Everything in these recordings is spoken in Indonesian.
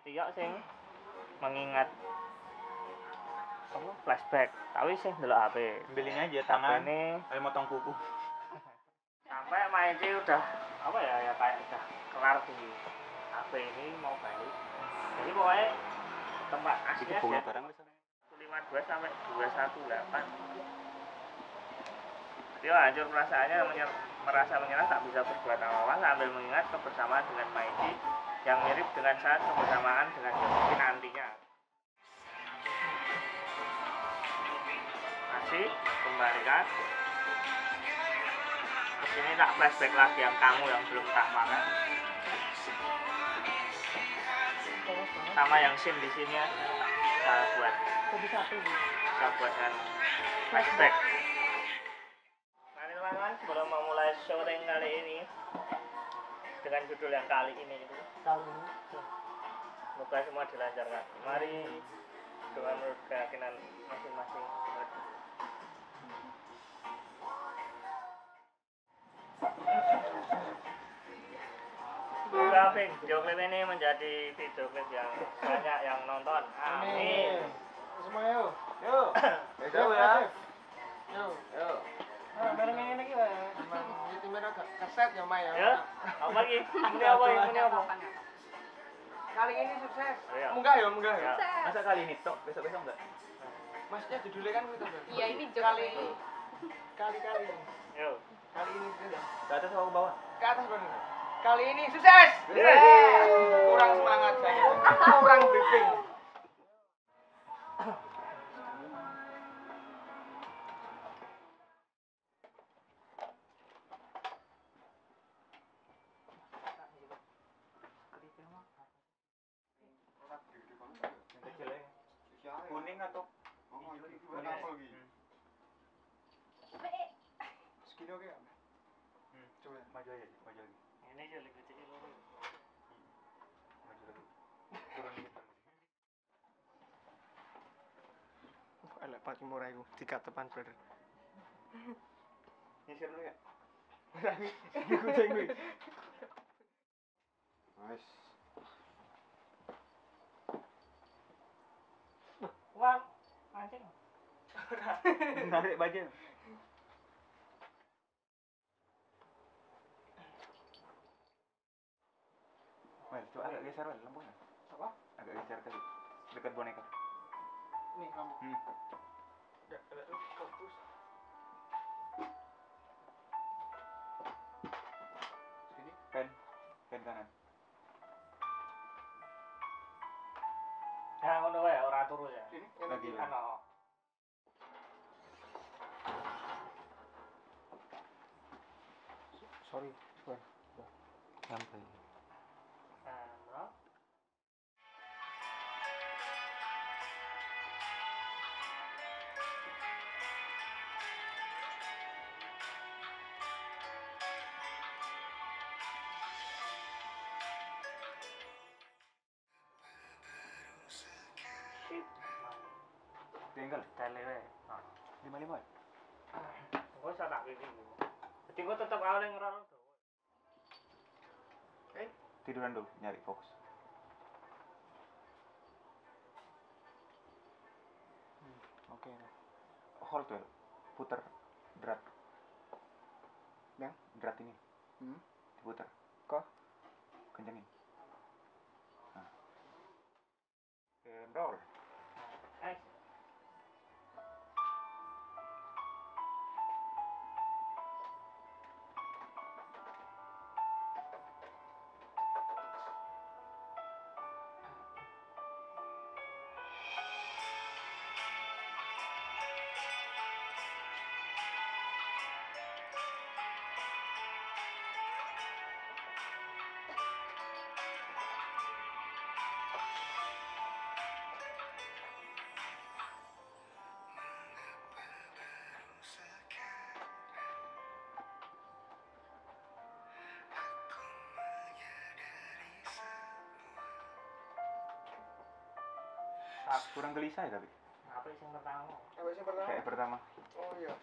Tiyok sing mengingat apa flashback. Tapi sing delok HP ambilin aja tangan. ini ayo motong kuku. sampai main sih udah apa ya ya kayak udah kelar di HP ini mau balik. Jadi pokoknya tempat aslinya dia barang wis. 52 sampai 218 dia hancur perasaannya menyer- merasa menyerah tak bisa berbuat apa-apa sambil mengingat kebersamaan dengan Maiji yang mirip dengan saat kebersamaan dengan Yosuke nantinya. Masih kembalikan. Terus ini tak flashback lagi yang kamu yang belum tak pakai sama yang sim di sini ya. Saya buat. Jadi satu. Bu. bisa buatkan flashback. Mari teman-teman sebelum memulai syuting kali ini dengan judul yang kali ini itu Kali ini. semoga semua dilancarkan mari dengan menurut keyakinan masing-masing Semoga video klip ini menjadi video klip yang banyak yang nonton. Amin. Semua yo. yo jauh ya Yo. yo Ah, bareng ini lagi wae. Mereka keset ya Maya. Ya, apa lagi? Ini apa? Ini apa? Kali ini sukses. Iya. Ya, munggah Ya. ya. masa kali ini tok besok besok enggak Maksudnya judulnya kan gitu. Iya ini kali kali-kali. Yo. Kali ini sukses. ke atas atau ke bawah Ke atas bang. Kali ini sukses. Yeay. Kurang semangat saya. Kurang briefing. yang kecil ya kuning atau Segini oke. Hmm. Coba. maju aja maju lagi Ini aja lebih kecil dulu. maju lagi turun dikit Elek pak murah iku. Tiga tepan brother. nyisir dulu ya Kucing gue. Nice. Wah, mancing. narik baju Well, coba agak geser Wel, lampunya. Apa? Agak geser kali. Dekat boneka. Nih kamu. Hmm. Ada tuh fokus. Sini. Pen. Pen kanan. Ya ngono wae ora turu ya. Sini. Lagi. Sorry. Sorry. Sampai. Iki. Jadi gua tetep awalnya ngerono dawa. Tiduran dulu, nyari fokus. Oke. Hold well. Putar drat. Yang? Drat ini. Hmm. Diputar. Kok? Kencengin. Nah. And roll. Kurang gelisah ya tapi. apa sih yang pertama? Apa sih pertama? Kayak pertama. Oh iya.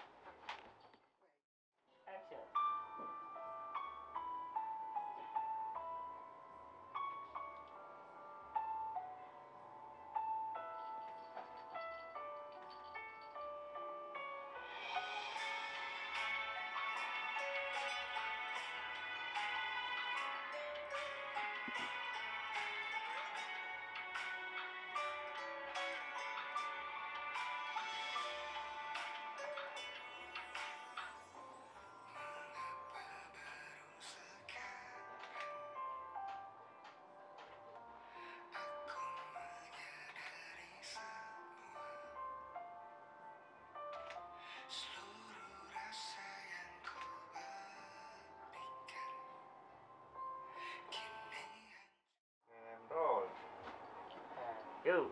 Yuk.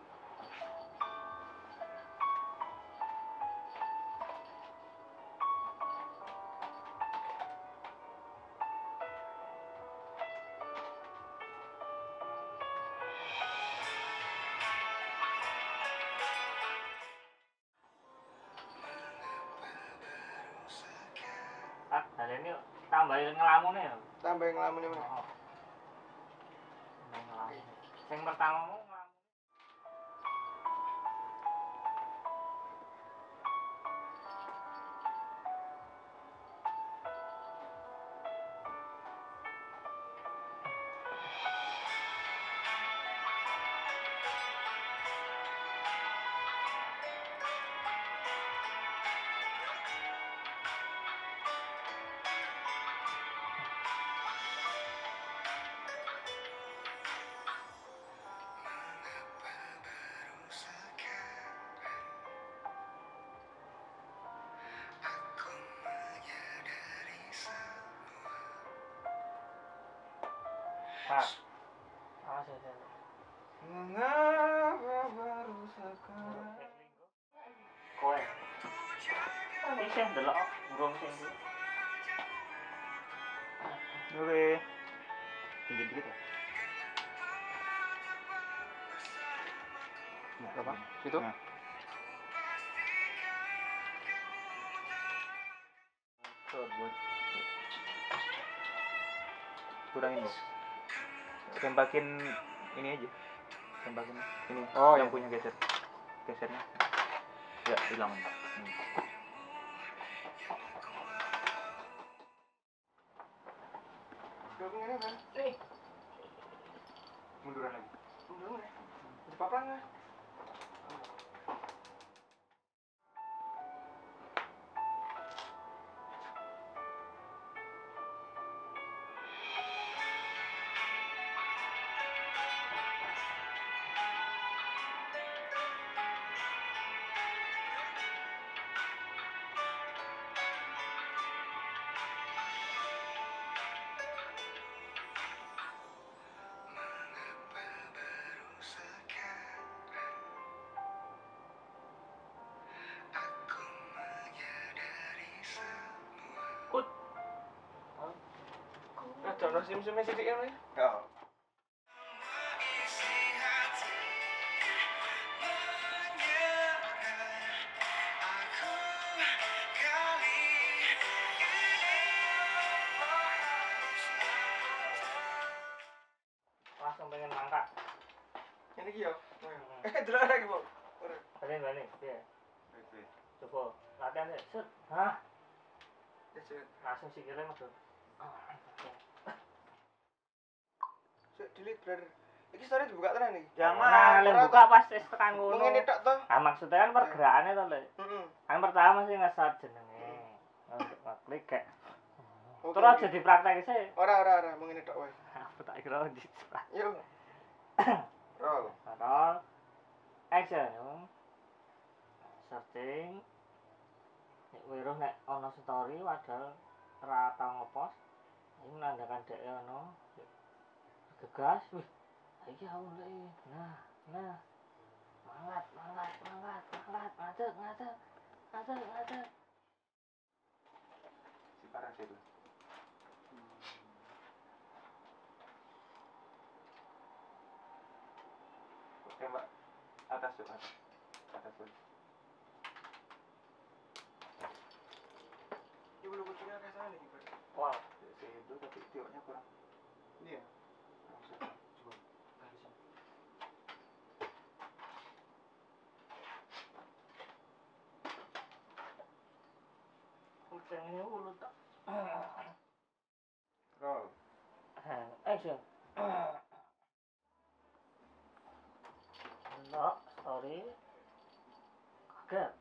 Ah, hari ini tambahin ngelamun ya. Tambah yang lama nih. Pak. Awas saya. Mengapa baru sekarang? Kowe. Iki sih delok burung sing kuwi. Oke. Tinggi dikit ya. Nah, Berapa? Nah. Tuh, buat. Kurangin dong. Tembakin ini aja. Tembakin ini. Oh, yang iya. punya geser. Gesernya. Ya, hilang. Hmm. Gabung ini Nah, jangan sim-simnya sedikit ya. Mas. Oh. Wis tekan ngono. ngene tok to. Ah maksudnya kan pergerakannya to, Le. Heeh. Kan pertama sih nge-start jenenge. Ngeklik kayak Oke, terus oke. jadi praktek sih. Ora, ora, ora, mung ngene tok wae. Apa tak kira di Yuk. Roll. Roll. Action. Searching. Nek weruh nek ana story padahal ora tau ngepost. Ini menandakan dek ono. Gegas. Wih. Iki aku lek. Nah, nah. Mangat, mangat, mangat, mangat, ngadeg, ngadeg. Ngadeg, ngadeg. Si parah sih itu. Tembak atas tuh, atas. Atas tuh. Iki belum kucingnya ke sana iki, Bro. Wah, Si itu tapi tioknya kurang. Iya. Kucingnya ulu tak. Roll. Action. Enggak, sorry. Kaget.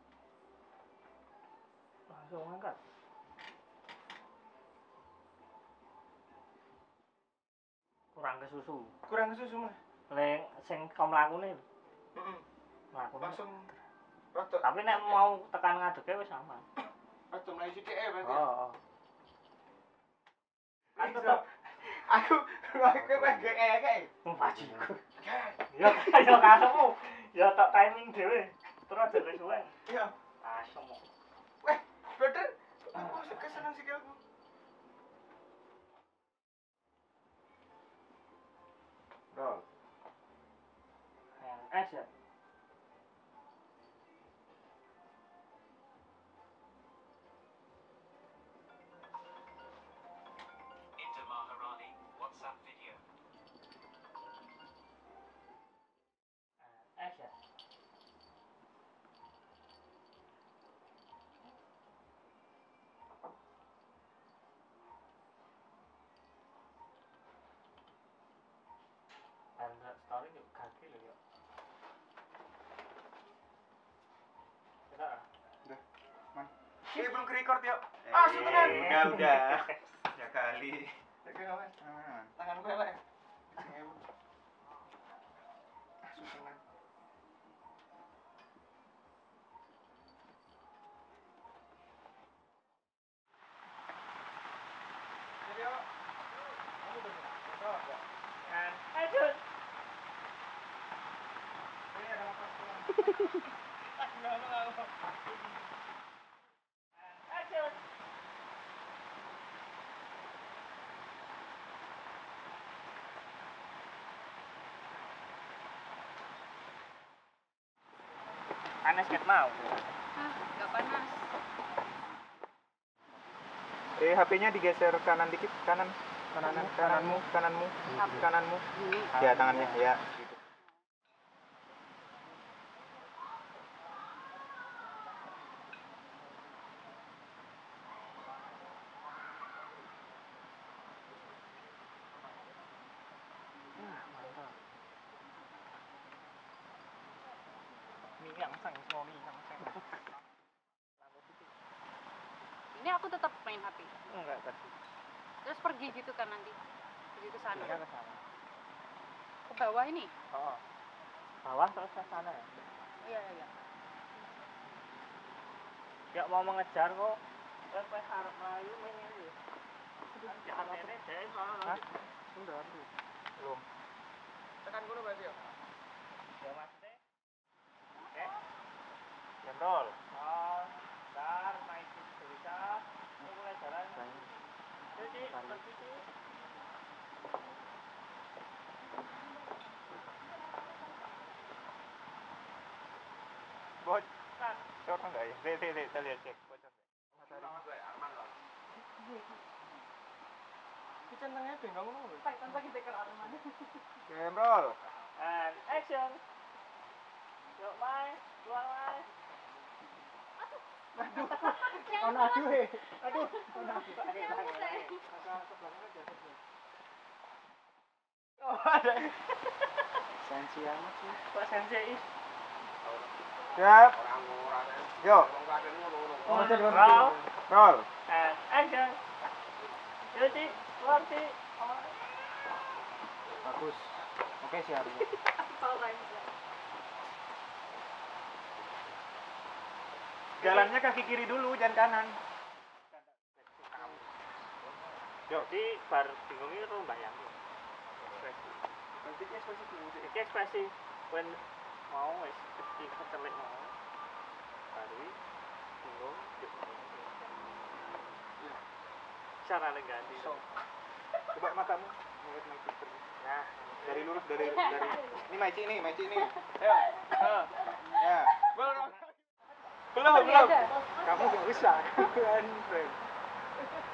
Langsung angkat. Kurang ke susu. Kurang kesusu mah. Leng sing kau mlakune, Heeh. mlakune. Langsung rada Tapi nek mau tekan ngadeke wis aman. macam naik sikit eh berarti. Ha. Ah, ah. Aku tak aku aku pakai GR kan. Mempaci. Ya, ya kamu. Ya tak timing dhewe. Terus aja wis Iya. Ah, semu. Weh, Peter. Aku suka senang sikilku. Udah. Man. Eh, belum ke-record yuk. Ah, tenan. Udah, udah. Ya kali. Oke, kawan. Ah, elek. Ah, susah man. Jadi, yuk. Kamu bener. Betul, ya. and action. Ini ada apa pulang. And action. Panas ket mau. Ah, nggak panas. Eh, HP-nya digeser kanan dikit, kanan. Kanan, kananmu, kananmu, kananmu. Ini. Ya, tangannya, ya. Gitu. Wah, mantap. Sang. Lampu putih. Ini aku tetap main HP. Enggak tadi. Terus pergi gitu kan nanti. Pergi ke sana. Ke sana. Ke bawah ini. Oh. Bawah terus ke sana ya. Iya, iya, iya. Ya mau mengejar kok. Eh, kowe harap melayu main ini. Jangan ini deh, Hah? Udah, aduh. Belum. Tekan kono berarti ya. Ya maksudnya. Oke. Jendol. Oh, ntar naik bisa. Ini mulai jalan. Jadi, pergi sih. Bocor. Bocor enggak ya? Lihat, lihat, lihat, kita lihat cek. Bocor. Ki centengnya bengkong ngono lho. Tanpa kita ke arah Jendol. And action. Yuk, Mai. Keluar, Mai. Oh, aduh eh. Aduh. Oh, ada. Sensi amat sih. Pak Sensei. Siap. Yuk, Oh. Roll. roll. Action. Keluar, Ci. Bagus. Oke, siap. Jalannya kaki kiri dulu, jangan kanan. Jadi, bar bingung itu bayang. Ekspresi. Nanti ekspresi dulu sih. Ekspresi. When mau wis kecil kecelik mau. Baru bingung. Iya. Cara ganti. So. Coba matamu. Maici pergi. Nah, Dari lurus, dari dari. Ini Maici nih, Maici nih. Ayo. Ya. Belum. Belum, belum. Kamu gak usah. Kan, friend.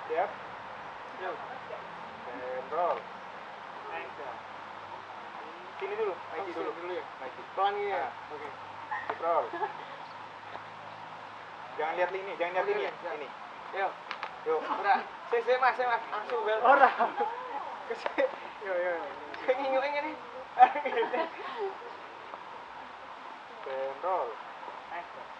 Siap. Yuk. Action. Sini dulu, Maici dulu. dulu ya. Maici. Pelangi ya. Oke. Roll. Jangan lihat ini, jangan lihat ini. siap. Ini. Yuk. Yuk. Ora. Sik, sik, Mas, sik, Mas. Langsung bel. Ora. Yo yo. Nginguk ngene. Jendol. Action.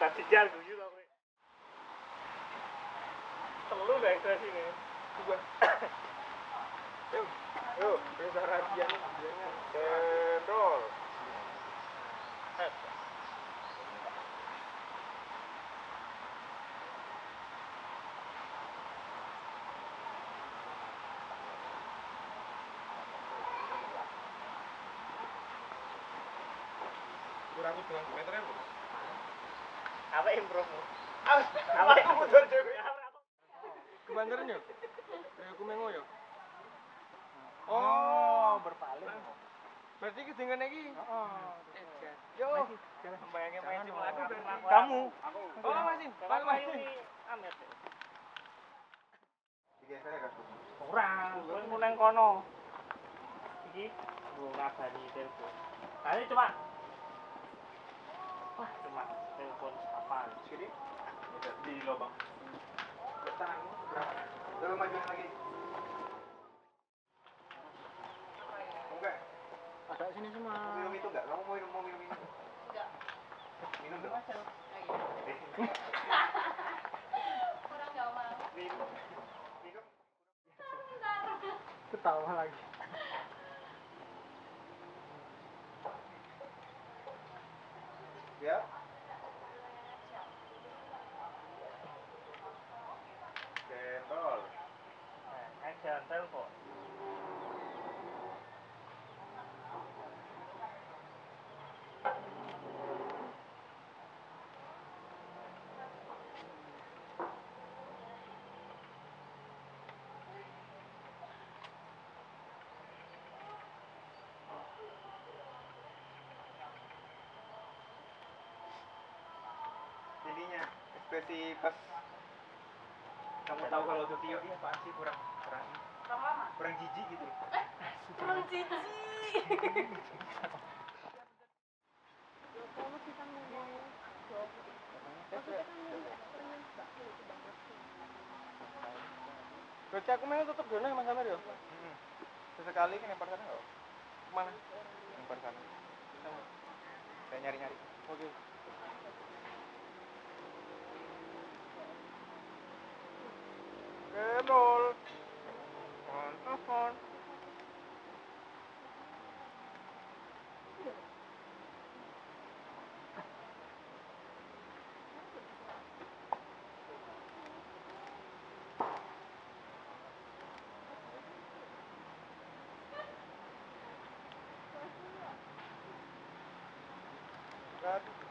Tadi jalan guyu tau kowe. Telu deh ekspresi ini. Dua. Yuk. Yuk, Reza Radian. Cendol. Kurangi dengan meternya, Bos. Apa improve-mu? Apa kamu Kebandaran yuk? Kayak aku mengo yuk? Oh, berpaling. berarti ketinggalan lagi? Oh. Yo, Bayangin main simulator kamu. Aku. Oh, Amir. Digeser ya, Kak? Kurang, kowe mau kono. Iki ngabari telepon. Tadi cuma Wah, cuma telepon apa? Sini. Di lubang. Tanganmu berapa? Majuin lagi. Enggak. Agak sini semua. Minum itu enggak? Kamu mau minum mau minum ini? Enggak. Minum dong. Kurang gak mau. Minum. Minum. Ketawa lagi. Ya. Cendol. Nah, action telepon. Ininya ekspresi pas kamu tahu kalau tuh Tio ini apaan sih kurang kurang Kurang lama. kurang jijik gitu. Kurang cici. Berarti aku main tetap dulu Mas Amir ya? Hmm. Sesekali kan lempar sana nggak? Ke mana? Lempar sana. Saya nyari-nyari. Oke. Error. On, on.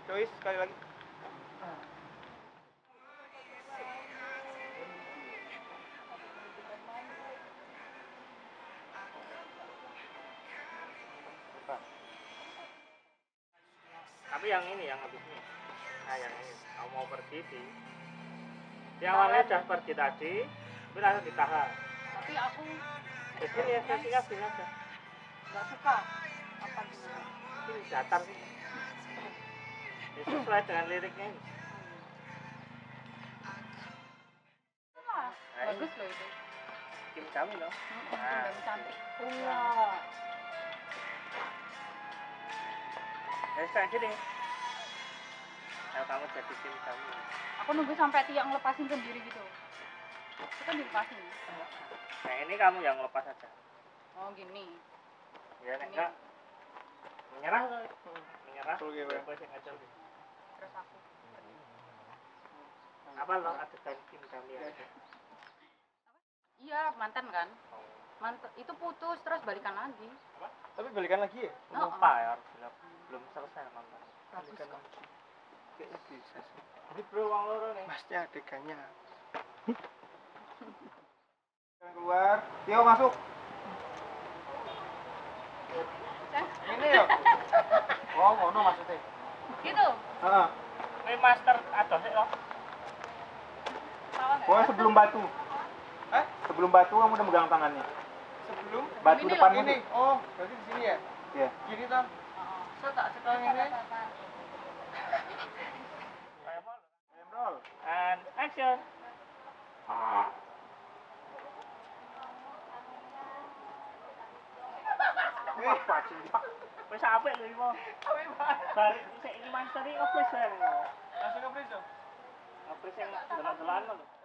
Terus sekali lagi. Yang ini yang habis ini. Nah, yang ini. Kamu mau pergi di di awalnya udah pergi tadi, tapi langsung ditahan. Tapi aku Jadi ini ekspresinya gini aja. nggak suka. Apa gimana? Ini datar sih. Ini sesuai dengan liriknya ini. Wah, bagus loh itu. Kim kami loh. Hmm, Nah. cantik. Iya. Jadi sekarang gini. Kamu jadi tim kami. Aku nunggu sampai tiang lepasin sendiri gitu. Itu kan dilepasin. Nah ini kamu yang lepas aja. Oh gini. Ya enggak menyerah tuh. Menyerah. Betul, gitu. Gue sing ngajal. Terus aku. Apa lo adegan tim kami aja. Iya mantan kan. Mantan itu putus terus balikan lagi. Tapi balikan lagi ya? Oh, Lupa ya belum belum selesai nonton. Bagus kok. Kayaknya bisa sih. Jadi bro uang loro nih. Masnya adegannya. Jangan keluar. Tio masuk. Ini ya? Oh, ngono maksudnya. Gitu. Heeh. Ini master atau sih lo? Pokoknya sebelum batu. Hah? Sebelum batu kamu udah megang tangannya. Sebelum Batu Ini depan ini. Oh, berarti di sini ya? Iya. Gini toh. Oh. Saya tak sekarang ini. Cendol. And action. Wis apik lho iki. Balik sik iki master iki office wae. Langsung ke Prizo. Office sing delok-delokan lho.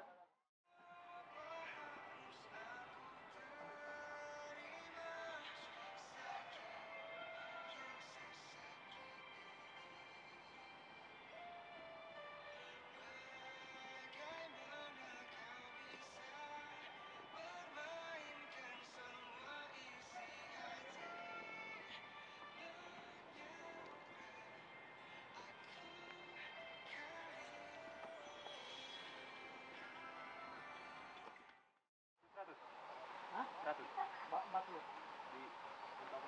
Satu. Mbak, Mbak lu. Di untuk apa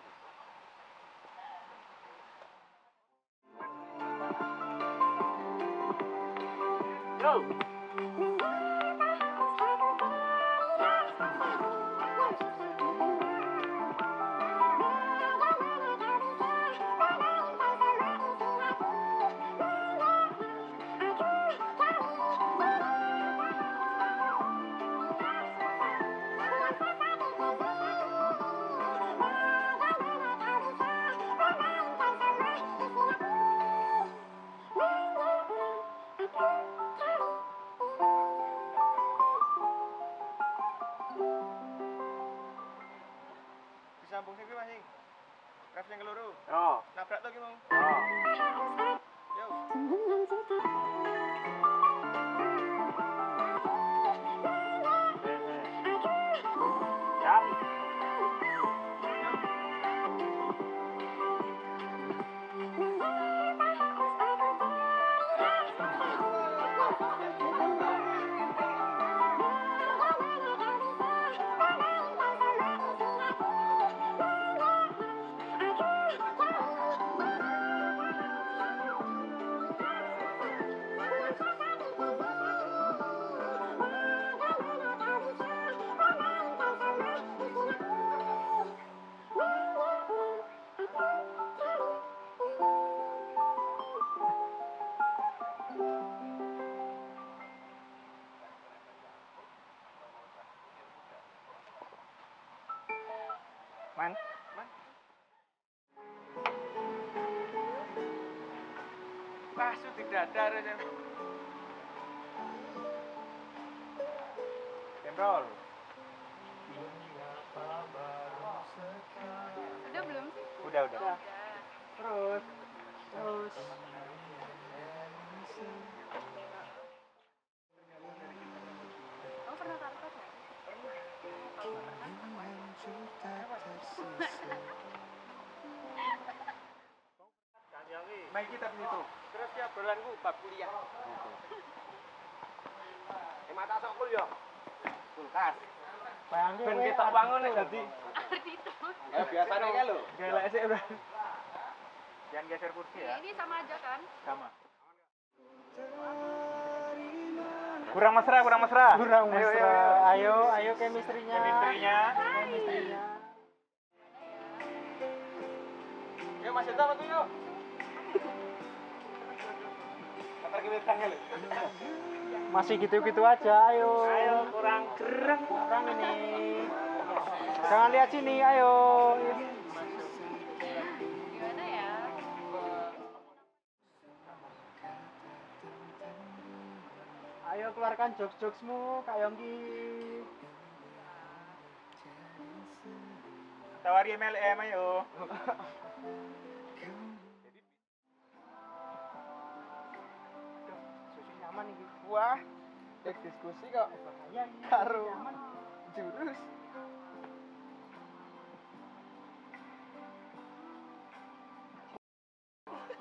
nih? Man. Pasu didadar aja. Temrol. Udah belum sih? Udah, udah. Udah. Mata sok kul yo. Kulkas. Bayangke Ben ketok arep wangun nek dadi. Itu. Ya biasane kae lho. Gelek sik, Bro. Jangan geser kursi ya. Ini sama aja kan? Sama. Kurang mesra, kurang mesra. Kurang Ayo, mesra. ayo, ayo. Ayo, ayo chemistry-nya. Chemistry-nya. Chemistry-nya. Yuk Mas Yenta bantu yuk. Antar kita tanggal. Masih gitu-gitu aja, ayo. Ayo kurang gereng. Kurang ini. Jangan lihat sini, ayo. Ayo keluarkan jokes-jokesmu, Kak Yongki. Tawari MLM ayo. Wah, ek diskusi kok. Bahaya ini. Karo. Jurus.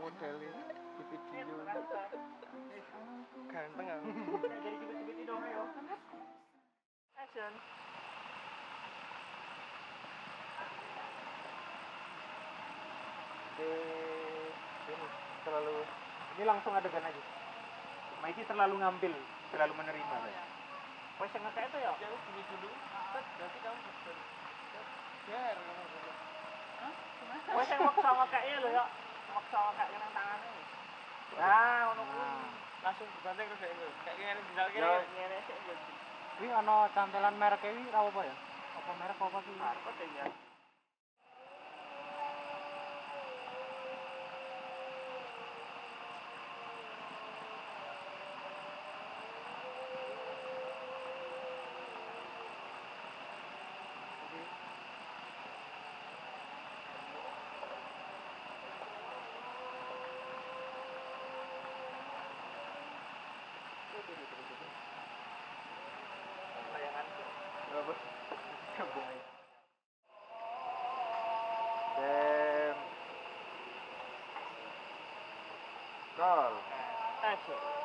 Model ini di video. Ganteng aku. Jadi cubit-cubit dong ayo. Action. Eh, ini terlalu ini langsung adegan aja. Maiki terlalu ngambil, terlalu menerima. Wes yang ngekek itu ya. Jauh gini dulu. Berarti kamu. Wes yang maksa ngekeknya lho ya. Maksa ngekek nang tangane. Nah, ngono kuwi. Langsung berbanding terus kayak bisa Yo gini. ngene sik yo. Wih, ono cantelan merek ini ra apa ya? Apa merek apa sih? Arep deh ya. Berapa? Gabung aja. Dem. Kol. Action.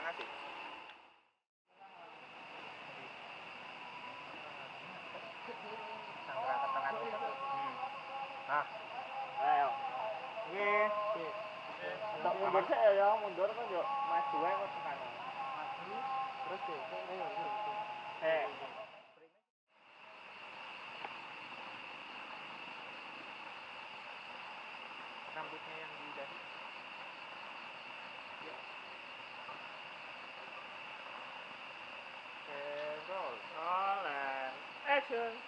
kalian ngasih Sandra hmm. Nah, Ayo. Untuk mundur ya, ya, mundur kan maju. Terus ayo, ayo. Eh, Rambutnya yang di dahi. Ya. Oke, roll. roll and action.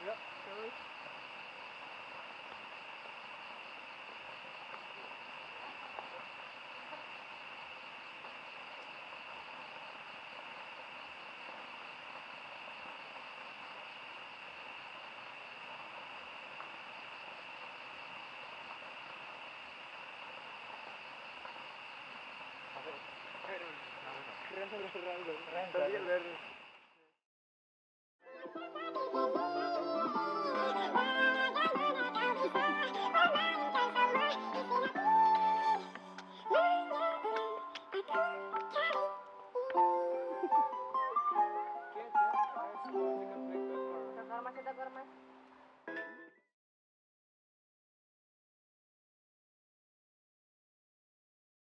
Yuk, Ci. Verde. Ah, bueno. Rango Verde. Rango